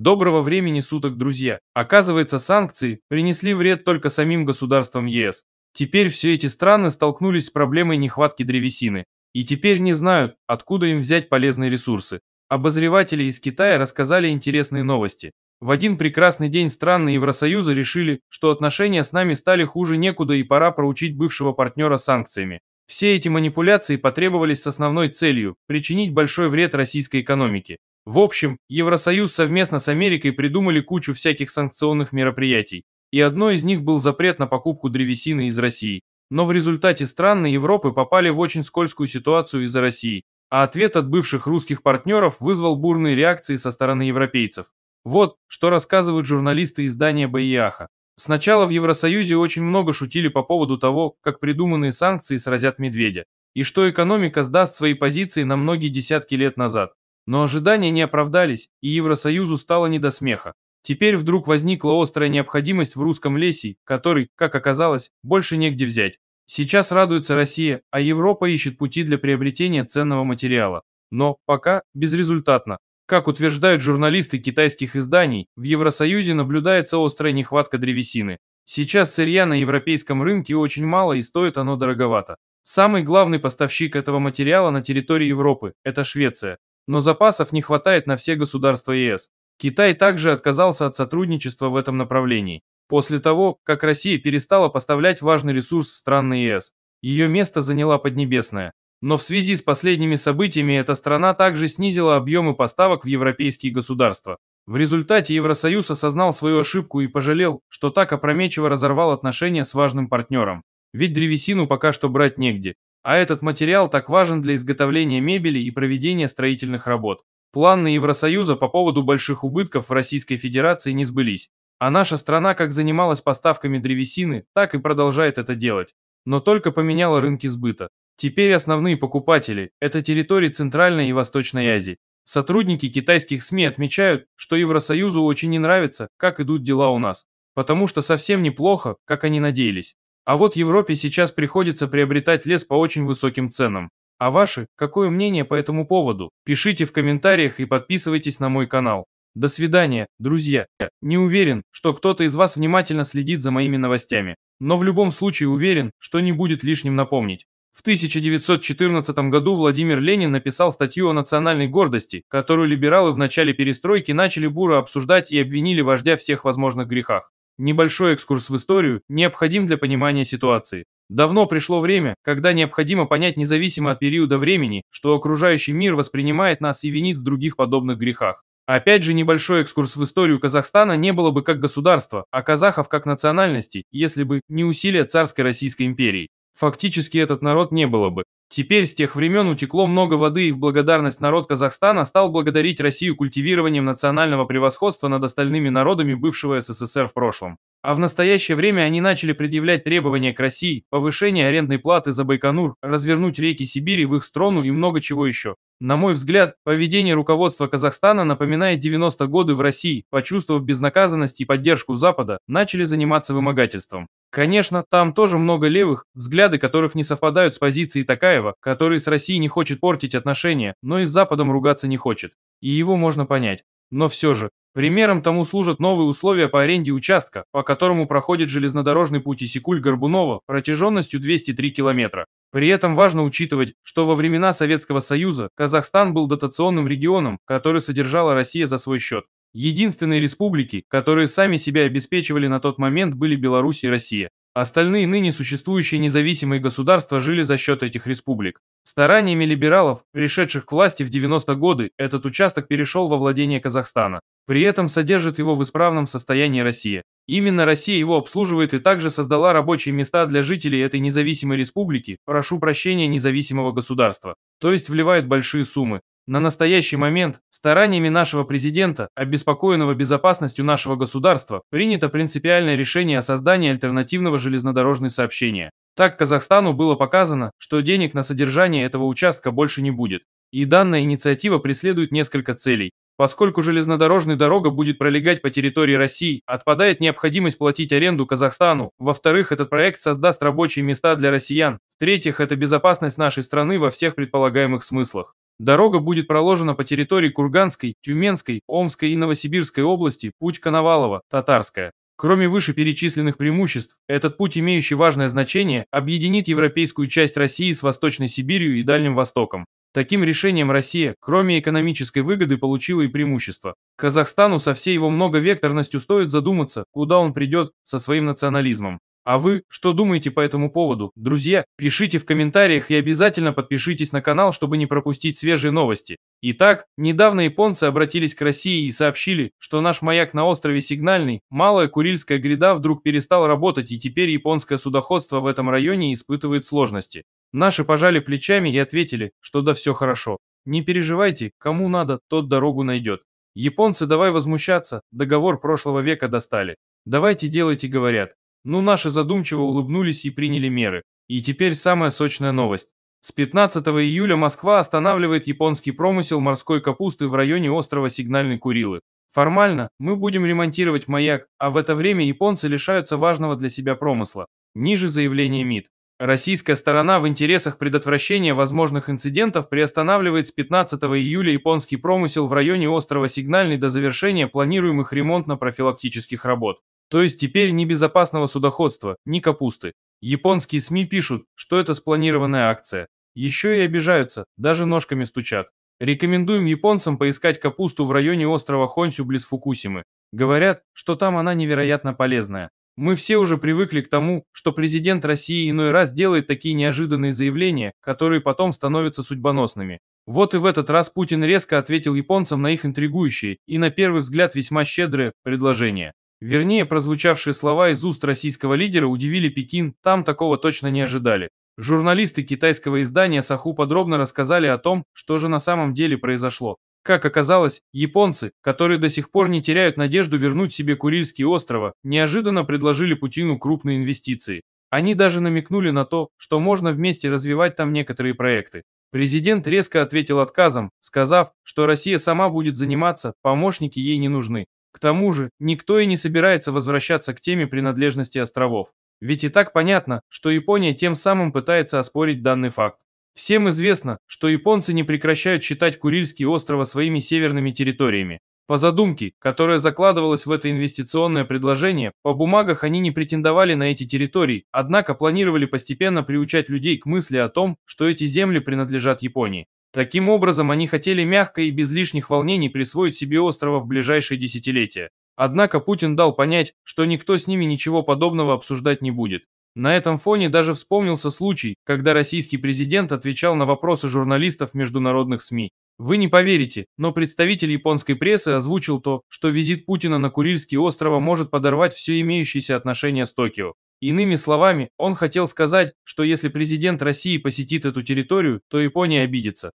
Доброго времени суток, друзья. Оказывается, санкции принесли вред только самим государствам ЕС. Теперь все эти страны столкнулись с проблемой нехватки древесины. И теперь не знают, откуда им взять полезные ресурсы. Обозреватели из Китая рассказали интересные новости. В один прекрасный день страны Евросоюза решили, что отношения с нами стали хуже некуда и пора проучить бывшего партнера санкциями. Все эти манипуляции потребовались с основной целью – причинить большой вред российской экономике. В общем, Евросоюз совместно с Америкой придумали кучу всяких санкционных мероприятий, и одно из них был запрет на покупку древесины из России. Но в результате страны Европы попали в очень скользкую ситуацию из-за России, а ответ от бывших русских партнеров вызвал бурные реакции со стороны европейцев. Вот, что рассказывают журналисты издания Баяха. Сначала в Евросоюзе очень много шутили по поводу того, как придуманные санкции сразят медведя, и что экономика сдаст свои позиции на многие десятки лет назад. Но ожидания не оправдались, и Евросоюзу стало не до смеха. Теперь вдруг возникла острая необходимость в русском лесе, который, как оказалось, больше негде взять. Сейчас радуется Россия, а Европа ищет пути для приобретения ценного материала. Но пока безрезультатно. Как утверждают журналисты китайских изданий, в Евросоюзе наблюдается острая нехватка древесины. Сейчас сырья на европейском рынке очень мало и стоит оно дороговато. Самый главный поставщик этого материала на территории Европы – это Швеция но запасов не хватает на все государства ЕС. Китай также отказался от сотрудничества в этом направлении. После того, как Россия перестала поставлять важный ресурс в страны ЕС, ее место заняла Поднебесная. Но в связи с последними событиями эта страна также снизила объемы поставок в европейские государства. В результате Евросоюз осознал свою ошибку и пожалел, что так опрометчиво разорвал отношения с важным партнером. Ведь древесину пока что брать негде, а этот материал так важен для изготовления мебели и проведения строительных работ. Планы Евросоюза по поводу больших убытков в Российской Федерации не сбылись. А наша страна как занималась поставками древесины, так и продолжает это делать. Но только поменяла рынки сбыта. Теперь основные покупатели – это территории Центральной и Восточной Азии. Сотрудники китайских СМИ отмечают, что Евросоюзу очень не нравится, как идут дела у нас. Потому что совсем неплохо, как они надеялись. А вот Европе сейчас приходится приобретать лес по очень высоким ценам. А ваши, какое мнение по этому поводу? Пишите в комментариях и подписывайтесь на мой канал. До свидания, друзья. Не уверен, что кто-то из вас внимательно следит за моими новостями. Но в любом случае уверен, что не будет лишним напомнить. В 1914 году Владимир Ленин написал статью о национальной гордости, которую либералы в начале перестройки начали буро обсуждать и обвинили вождя всех возможных грехах. Небольшой экскурс в историю необходим для понимания ситуации. Давно пришло время, когда необходимо понять независимо от периода времени, что окружающий мир воспринимает нас и винит в других подобных грехах. Опять же, небольшой экскурс в историю Казахстана не было бы как государства, а казахов как национальности, если бы не усилия царской Российской империи. Фактически этот народ не было бы. Теперь с тех времен утекло много воды и в благодарность народ Казахстана стал благодарить Россию культивированием национального превосходства над остальными народами бывшего СССР в прошлом. А в настоящее время они начали предъявлять требования к России, повышение арендной платы за Байконур, развернуть реки Сибири в их сторону и много чего еще. На мой взгляд, поведение руководства Казахстана напоминает 90 годы в России, почувствовав безнаказанность и поддержку Запада, начали заниматься вымогательством. Конечно, там тоже много левых, взгляды которых не совпадают с позицией Такаева, который с Россией не хочет портить отношения, но и с Западом ругаться не хочет. И его можно понять. Но все же, примером тому служат новые условия по аренде участка, по которому проходит железнодорожный путь Исикуль-Горбунова протяженностью 203 километра. При этом важно учитывать, что во времена Советского Союза Казахстан был дотационным регионом, который содержала Россия за свой счет. Единственные республики, которые сами себя обеспечивали на тот момент, были Беларусь и Россия. Остальные ныне существующие независимые государства жили за счет этих республик. Стараниями либералов, пришедших к власти в 90 годы, этот участок перешел во владение Казахстана. При этом содержит его в исправном состоянии Россия. Именно Россия его обслуживает и также создала рабочие места для жителей этой независимой республики, прошу прощения, независимого государства. То есть вливает большие суммы. На настоящий момент стараниями нашего президента, обеспокоенного безопасностью нашего государства, принято принципиальное решение о создании альтернативного железнодорожного сообщения. Так Казахстану было показано, что денег на содержание этого участка больше не будет. И данная инициатива преследует несколько целей. Поскольку железнодорожная дорога будет пролегать по территории России, отпадает необходимость платить аренду Казахстану. Во-вторых, этот проект создаст рабочие места для россиян. В-третьих, это безопасность нашей страны во всех предполагаемых смыслах. Дорога будет проложена по территории Курганской, Тюменской, Омской и Новосибирской области, путь Коновалова, Татарская. Кроме вышеперечисленных преимуществ, этот путь, имеющий важное значение, объединит европейскую часть России с Восточной Сибирью и Дальним Востоком. Таким решением Россия, кроме экономической выгоды, получила и преимущество. Казахстану со всей его многовекторностью стоит задуматься, куда он придет со своим национализмом. А вы что думаете по этому поводу? Друзья, пишите в комментариях и обязательно подпишитесь на канал, чтобы не пропустить свежие новости. Итак, недавно японцы обратились к России и сообщили, что наш маяк на острове Сигнальный, Малая Курильская гряда вдруг перестал работать и теперь японское судоходство в этом районе испытывает сложности. Наши пожали плечами и ответили, что да все хорошо. Не переживайте, кому надо, тот дорогу найдет. Японцы давай возмущаться, договор прошлого века достали. Давайте делайте, говорят. Ну наши задумчиво улыбнулись и приняли меры. И теперь самая сочная новость. С 15 июля Москва останавливает японский промысел морской капусты в районе острова Сигнальной Курилы. Формально, мы будем ремонтировать маяк, а в это время японцы лишаются важного для себя промысла. Ниже заявление МИД. Российская сторона в интересах предотвращения возможных инцидентов приостанавливает с 15 июля японский промысел в районе острова Сигнальный до завершения планируемых ремонтно-профилактических работ. То есть теперь ни безопасного судоходства, ни капусты. Японские СМИ пишут, что это спланированная акция. Еще и обижаются, даже ножками стучат. Рекомендуем японцам поискать капусту в районе острова Хонсю близ Фукусимы. Говорят, что там она невероятно полезная. Мы все уже привыкли к тому, что президент России иной раз делает такие неожиданные заявления, которые потом становятся судьбоносными. Вот и в этот раз Путин резко ответил японцам на их интригующие и на первый взгляд весьма щедрые предложения. Вернее, прозвучавшие слова из уст российского лидера удивили Пекин, там такого точно не ожидали. Журналисты китайского издания Саху подробно рассказали о том, что же на самом деле произошло. Как оказалось, японцы, которые до сих пор не теряют надежду вернуть себе Курильские острова, неожиданно предложили Путину крупные инвестиции. Они даже намекнули на то, что можно вместе развивать там некоторые проекты. Президент резко ответил отказом, сказав, что Россия сама будет заниматься, помощники ей не нужны. К тому же, никто и не собирается возвращаться к теме принадлежности островов. Ведь и так понятно, что Япония тем самым пытается оспорить данный факт. Всем известно, что японцы не прекращают считать Курильские острова своими северными территориями. По задумке, которая закладывалась в это инвестиционное предложение, по бумагах они не претендовали на эти территории, однако планировали постепенно приучать людей к мысли о том, что эти земли принадлежат Японии. Таким образом, они хотели мягко и без лишних волнений присвоить себе острова в ближайшие десятилетия. Однако Путин дал понять, что никто с ними ничего подобного обсуждать не будет. На этом фоне даже вспомнился случай, когда российский президент отвечал на вопросы журналистов международных СМИ. Вы не поверите, но представитель японской прессы озвучил то, что визит Путина на Курильские острова может подорвать все имеющиеся отношения с Токио. Иными словами, он хотел сказать, что если президент России посетит эту территорию, то Япония обидится.